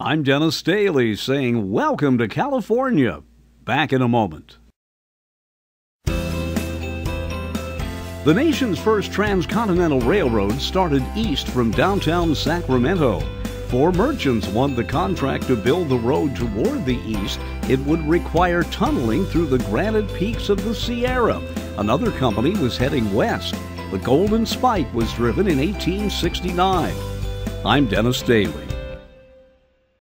I'm Dennis Daily saying welcome to California. Back in a moment. The nation's first transcontinental railroad started east from downtown Sacramento. Four merchants won the contract to build the road toward the east. It would require tunneling through the granite peaks of the Sierra. Another company was heading west. The Golden Spike was driven in 1869. I'm Dennis Daily.